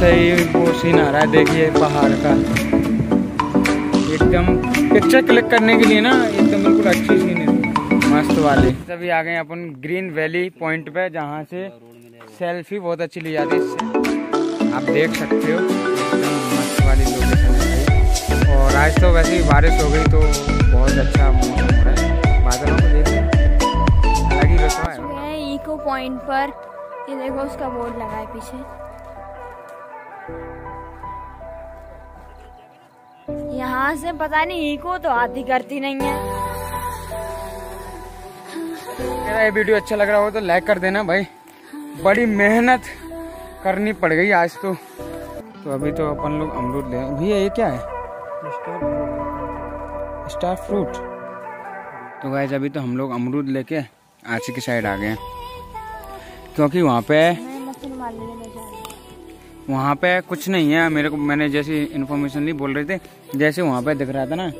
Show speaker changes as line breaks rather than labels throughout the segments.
से ही वो सीन आ रहा है, देखिए पहाड़ का। एकदम पिक्चर क्लिक करने के लिए ना, एकदम बिल्कुल अच्छी सीन है। मस्त वाली। तभी आ गए अपन ग्रीन वैली पॉइंट पे, जहाँ से सेल्फी बहुत अच्छी ली जाती है। आप देख सकते हो, एकदम मस्त वाली लोकेशन है और आज तो वैसे ही बारिश हो गई तो बहुत अच्छा मौसम हो रहा है। बादलों को देखिए अलग ही रुतबा है।
इको पॉइंट पर। ये देखो, उसका बोर्ड लगा है पीछे। यहाँ से पता नहीं इको तो आती करती नहीं है।
मेरा ये वीडियो अच्छा लग रहा हो तो लाइक कर देना भाई। बड़ी मेहनत करनी पड़ गई आज तो। तो अभी तो अपन लोग अमरूद ले भैया ये क्या है? Star fruit. तो गाइज़ अभी तो हम लोग अमरूद लेके आची की साइड आ गए क्योंकि वहाँ पे वहाँ पे कुछ नहीं है। मेरे को मैंने जैसी इन्फॉर्मेशन ली बोल रहे थे जैसे वहाँ पे दिख रहा था ना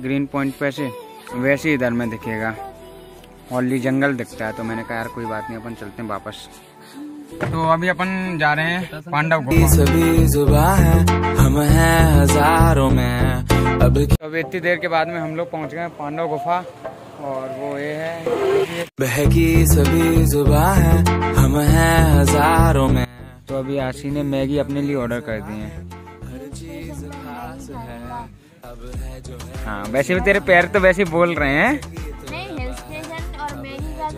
ग्रीन पॉइंट पे से वैसे ही इधर में दिखेगा। ओनली जंगल दिखता है तो मैंने कहा यार कोई बात नहीं अपन चलते हैं वापस। तो अभी अपन जा रहे हैं पांडव गुफा
सभी जुबा है हम हैं हज़ारों में। अब
तो अभी इतनी देर के बाद में हम लोग पहुँच गए पांडव गुफा और वो ये है।
बहकी सभी जुबा है हम हैं हज़ारों में।
तो अभी आशी ने मैगी अपने लिए ऑर्डर कर दी है।
है
वैसे भी तेरे पैर तो वैसे बोल रहे हैं।
नहीं हिल स्टेशन और मैगी का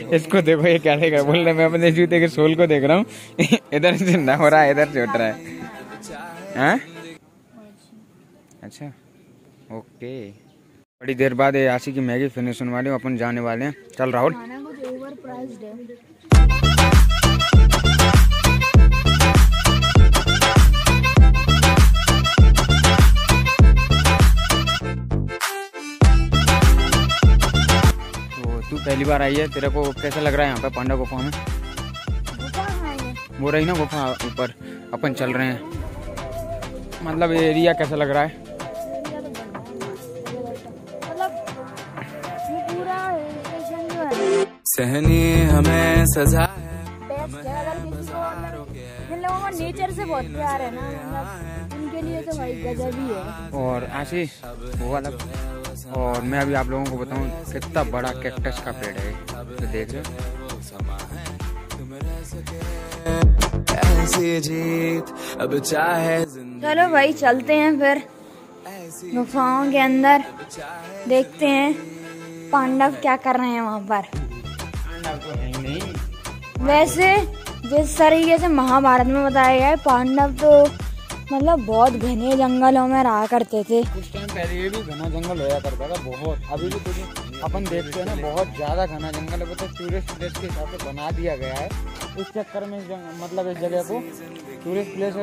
तो
इसको देखो ये क्या देख बोल रहे मैं अपने जूते के सोल को देख रहा हूँ। इधर से ना हो रहा है इधर से उठ रहा है। हाँ? अच्छा ओके। बड़ी देर बाद ये आशी की मैगी फिनिश होने वाली है, अपन जाने वाले हैं। चल राहुल।
ओवर प्राइस्ड है
तो तू पहली बार आई है तेरे को कैसा लग रहा है यहाँ पे पांडा गुफा में? वो रही ना गुफा ऊपर अपन चल रहे हैं। मतलब एरिया कैसा लग रहा है?
सहनी हमें सजा है।
बेस्ट अगर किसी को जिन लोगों को नेचर से बहुत प्यार है ना उनके लिए तो भाई गजब ही है।
और आशी वो अलग और मैं अभी आप लोगों को बताऊँ कितना बड़ा कैक्टस का पेड़ है तो देख रहे
जीत अब चाहे
चलो भाई चलते हैं फिर। गुफाओं के अंदर देखते हैं पांडव क्या कर रहे हैं वहाँ पर। वैसे जिस तरीके से महाभारत में बताया गया है पांडव तो मतलब बहुत घने जंगलों में रहा करते थे।
कुछ टाइम पहले ये भी घना जंगल होया करता था बहुत। अभी भी तुझे अपन देखते हैं ना बहुत ज़्यादा घना जंगल है वो तो टूरिस्ट प्लेस के हिसाब से बना दिया गया है। इस चक्कर में जंग- मतलब इस जगह को टूरिस्ट प्लेस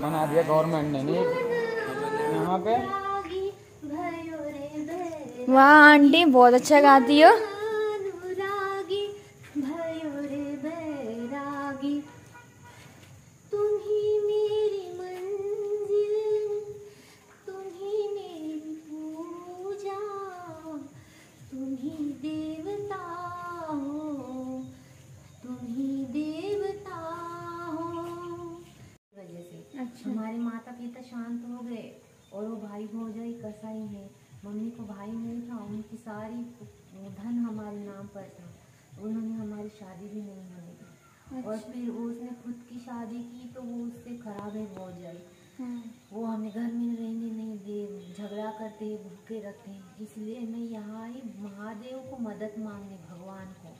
बना दिया गवर्नमेंट ने नहीं? यहाँ पे?
वाह आंटी बहुत अच्छा गाती हो।
भाई भौजाई कसाई है। मम्मी को भाई नहीं था उनकी सारी धन हमारे नाम पर था। उन्होंने हमारी शादी भी नहीं होने दी। और फिर वो उसने खुद की शादी की तो वो उससे खराब है भौजाई वो हमें घर में रहने नहीं दे झगड़ा करते हैं भूखे रखते हैं। इसलिए मैं यहाँ आई महादेव को मदद मांगने भगवान को।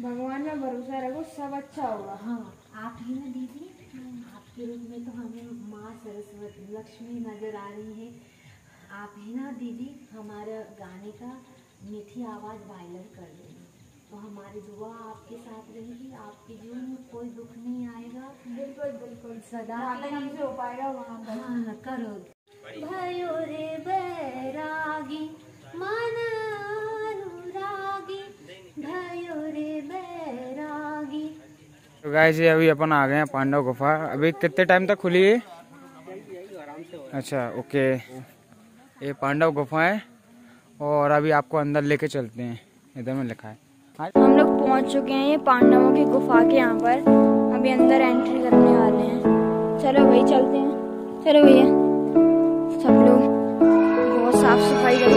भगवान में भरोसा रखो सब अच्छा होगा।
हाँ आप ही ना दीदी आपके रूप में तो हमें माँ सरस्वती लक्ष्मी नज़र आ रही है। आप ही ना दीदी? हमारा गाने का मीठी आवाज़ वायरल कर देना तो हमारी दुआ आपके साथ रहेगी आपके जीवन में कोई दुख नहीं आएगा।
बिल्कुल बिल्कुल।
सदा
हमसे हो पाएगा वहाँ
हाँ करो। भयो रे बैरागी मन अनुरागी। भयो रे बैरागी।
तो गाइस ये अभी अपन आ गए हैं पांडव गुफा। अभी कितने टाइम तक खुली है? अच्छा ओके ये पांडव गुफा है और अभी आपको अंदर लेके चलते हैं। इधर में लिखा है। हाँ।
हम लोग पहुँच चुके हैं ये पांडवों की गुफा के यहाँ पर। अभी अंदर एंट्री करने वाले हैं। चलो भाई, चलते हैं। चलो भैया। सब लोग बहुत साफ़ सफ़ाई करें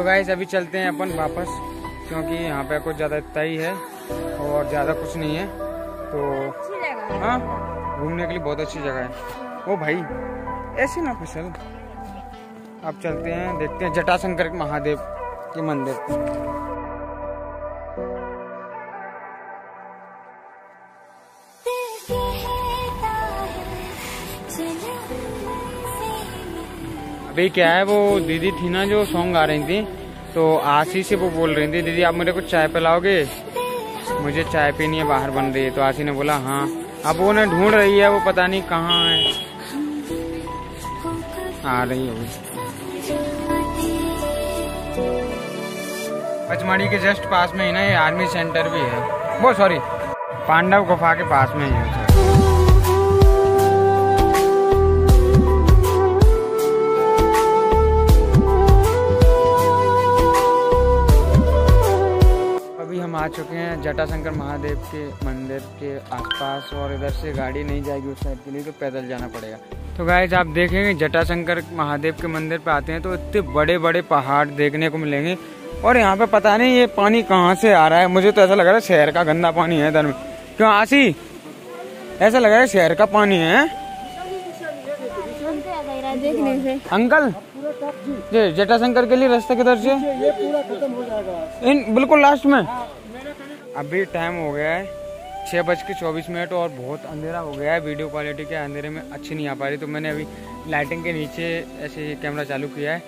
तो गाइस अभी चलते हैं अपन वापस क्योंकि यहाँ पे कुछ ज़्यादा इतना ही है और ज़्यादा कुछ नहीं है। तो हाँ घूमने के लिए बहुत अच्छी जगह है। ओ भाई ऐसे ना फिसल। अब चलते हैं देखते हैं जटाशंकर महादेव के मंदिर। अभी क्या है, वो दीदी थी ना जो सॉन्ग गा रही थी तो आशी से वो बोल रही थी, दीदी, आप मेरे को चाय पिलाओगे? मुझे चाय पीनी है, बाहर बन रही है। तो आशी ने बोला हाँ। अब वो ना ढूंढ रही है, वो पता नहीं कहाँ है। आ रही है पचमढ़ी के जस्ट पास में ही ना ये आर्मी सेंटर भी है। वो सॉरी पांडव गुफा के पास में ही है चुके हैं जटाशंकर महादेव के मंदिर के आसपास और इधर से गाड़ी नहीं जाएगी उस साइड के लिए तो पैदल जाना पड़ेगा। तो गाइज़ आप देखेंगे जटाशंकर महादेव के मंदिर पे आते हैं तो इतने बड़े बड़े पहाड़ देखने को मिलेंगे। और यहाँ पे पता नहीं ये पानी कहाँ से आ रहा है मुझे तो ऐसा लग रहा है शहर का गंदा पानी है इधर में। क्यों आसी ऐसा लग रहा है शहर का पानी है? अंकल? जी जटाशंकर के लिए रास्ता किधर से?
ये पूरा खत्म हो जाएगा।
इन बिल्कुल लास्ट में। अभी टाइम हो गया है छः बज के चौबीस मिनट और बहुत अंधेरा हो गया है। वीडियो क्वालिटी के अंधेरे में अच्छी नहीं आ पा रही। तो मैंने अभी लाइटिंग के नीचे ऐसे कैमरा चालू किया है।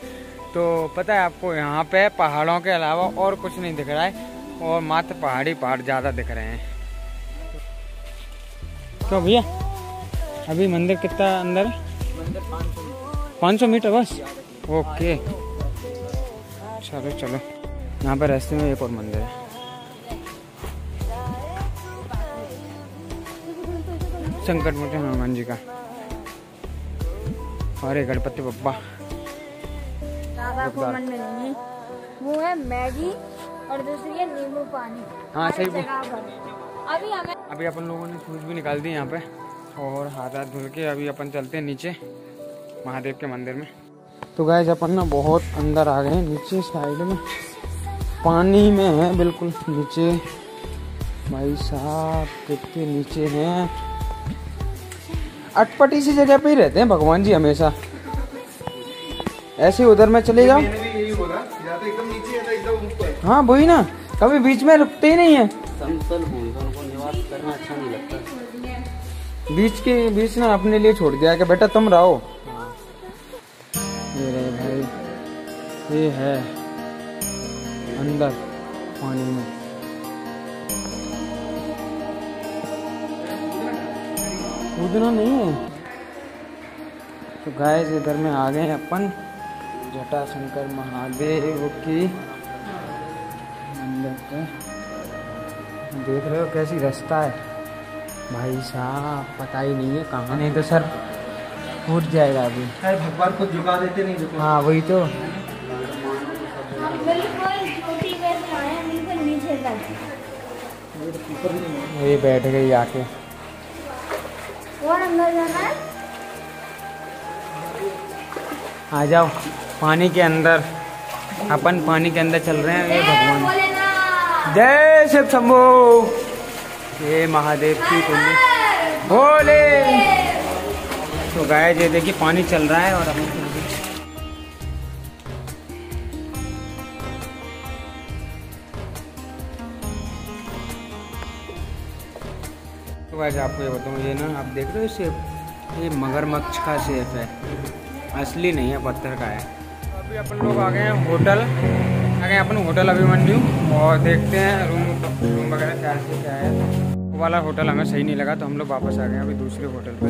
तो पता है आपको, यहाँ पे पहाड़ों के अलावा और कुछ नहीं दिख रहा है और मात्र पहाड़ी पहाड़ ज़्यादा दिख रहे हैं। तो भैया, अभी मंदिर कितना अंदर पाँच सौ मीटर बस? ओके चलो चलो। यहाँ पर रास्ते में एक और मंदिर है। संकट मोचन हनुमान जी का। अरे गणपति बप्पा।
दादा को मन में नहीं वो है मैगी और दूसरी है नींबू पानी।
हाँ सही
अभी हमें
अभी अपन लोगों ने शूज़ भी निकाल दिए यहाँ पे और हाथ हाथ धुल के अभी अपन चलते हैं नीचे महादेव के मंदिर में। तो गाय अपन ना बहुत अंदर आ गए नीचे साइड में। पानी में है बिल्कुल नीचे। भाई साहब कितने नीचे हैं। अटपटी सी जगह पे ही रहते हैं भगवान जी हमेशा। ऐसे उधर में चले जाओ हाँ वही ना कभी बीच में रुकते ही नहीं है। बीच के बीच ना अपने लिए छोड़ दिया कि बेटा तुम रहो। ये रहे भाई ये है अंदर पानी में। कूदना नहीं है। तो गाय इधर में आ गए अपन। जटा जटाशंकर महादेव की मंदिर पे। देख रहे हो कैसी रास्ता है। भाई साहब पता ही नहीं है कहाँ। नहीं तो सर फूट जाएगा अभी।
भगवान को झुका देते नहीं झुका।
हाँ वही तो।
बिल्कुल छोटी बस आए बिल्कुल नीचे तक
ये बैठ गई आके।
और अंदर जाना है?
आ जाओ पानी के अंदर। अपन पानी के अंदर चल रहे हैं ये भगवान। जय शिव शंभो। ये महादेव की कुंडली बोले। तो गाय ये देखिए पानी चल रहा है और हम तो आपको ये बताऊँ, ये ना, आप देख रहे हो सेब ये मगरमच्छ का सेब है। असली नहीं है, पत्थर का है। अभी अपन लोग आ गए हैं होटल। आ गए अपन होटल अभिमन्यु, और देखते हैं रूम रूम वगैरह क्या से क्या है। वो वाला होटल हमें सही नहीं लगा तो हम लोग वापस आ गए अभी दूसरे होटल पे।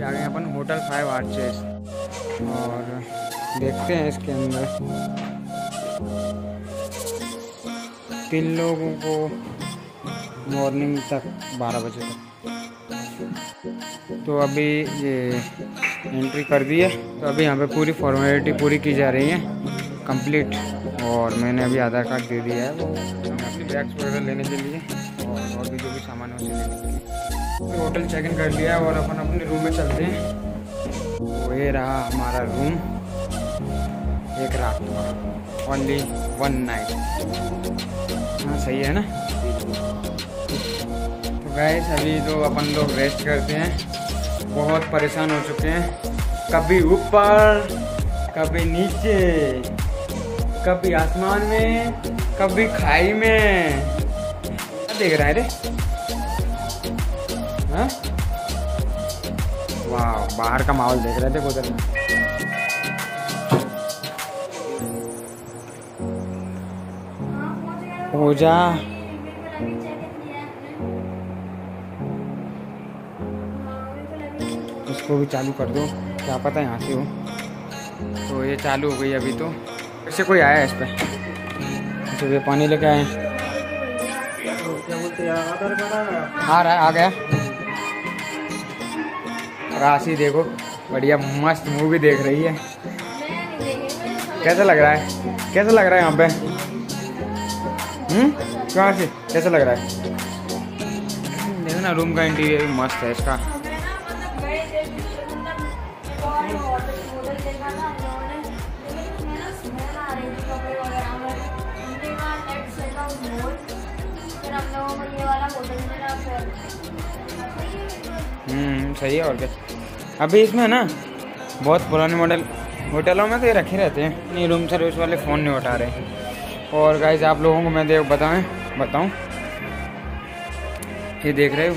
आ गए अपन होटल फाइव आर्चेस। और देखते हैं इसके अंदर। तीन लोगों को मॉर्निंग तक, बारह बजे तक। तो अभी ये एंट्री कर दी है। तो अभी यहाँ पे पूरी फॉर्मेलिटी पूरी की जा रही है कंप्लीट और मैंने अभी आधार कार्ड दे दिया है वो। अपनी बैग्स वगैरह लेने के लिए और और भी जो भी सामान है लेने के लिए। होटल चेक इन कर लिया है और अपन अपने रूम में चलते हैं। तो ये रहा हमारा रूम एक रात ओनली वन नाइट हाँ सही है ना? गैस अभी तो अपन लोग रेस्ट करते हैं। बहुत परेशान हो चुके हैं। कभी ऊपर, कभी नीचे, कभी आसमान में, कभी खाई में। क्या देख रहा है रे? हाँ? वाह, बाहर का माहौल देख रहे थे उधर में। हो इसको भी चालू कर दो। क्या पता यहाँ से हो। तो ये चालू हो गई अभी तो। ऐसे कोई आया है इस पर तो ये पानी लेके आए आ रहा है, आ गया। राशि देखो, बढ़िया मस्त मूवी देख रही है। कैसा लग रहा है? कैसा लग रहा है यहाँ पे? हम्म? कहाँ से? कैसा लग रहा है? देखो ना रूम का इंटीरियर भी मस्त है इसका। हम्म सही है और क्या? अभी इसमें ना बहुत पुराने मॉडल होटलों में तो ये रखे रहते हैं। नहीं रूम सर्विस वाले फ़ोन नहीं उठा रहे। और गाइज़ आप लोगों को मैं देख बताएँ, बताऊँ? ये देख रहे हो?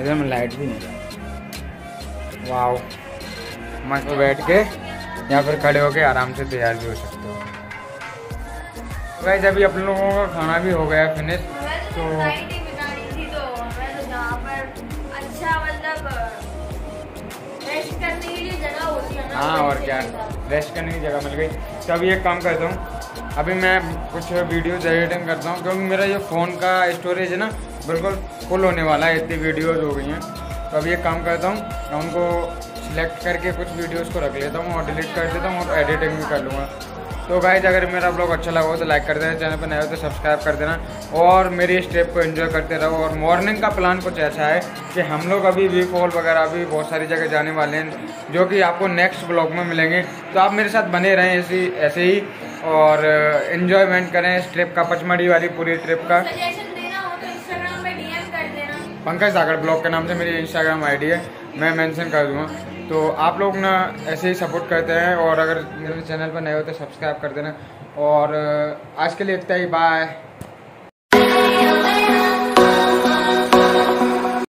इधर में लाइट भी नहीं वाओ मस्त बैठ के या फिर खड़े होके आराम से तैयार भी हो सकते हो। गाइज़ अभी अपन लोगों का खाना भी हो गया फिनिश तो हाँ और क्या रेस्ट करने की जगह मिल गई। तो अभी एक काम करता हूँ अभी मैं कुछ वीडियोज़ एडिटिंग करता हूँ क्योंकि मेरा ये फ़ोन का स्टोरेज है ना बिल्कुल फुल होने वाला है इतनी वीडियोज़ हो गई हैं। तो अभी एक काम करता हूँ मैं उनको सिलेक्ट करके कुछ वीडियोज़ को रख लेता हूँ और डिलीट कर देता हूँ और एडिटिंग भी कर लूँगा। तो गाइज़ अगर मेरा ब्लॉग अच्छा लगा हो तो लाइक कर देना चैनल पर नए हो तो सब्सक्राइब कर देना और मेरी इस ट्रिप को एंजॉय करते रहो और मॉर्निंग का प्लान कुछ ऐसा है कि हम लोग अभी वी फॉल वगैरह भी बहुत सारी जगह जाने वाले हैं जो कि आपको नेक्स्ट ब्लॉग में मिलेंगे। तो आप मेरे साथ बने रहें ऐसे ऐसे ही और इन्जॉयमेंट करें इस ट्रिप का पचमढ़ी वाली पूरी ट्रिप का। पंकज सागर ब्लॉग के नाम से मेरी इंस्टाग्राम आईडी है मैं मेंशन कर दूँगा। तो आप लोग ना ऐसे ही सपोर्ट करते हैं और अगर मेरे चैनल पर नए हो तो सब्सक्राइब कर देना। और आज के लिए इतना ही। बाय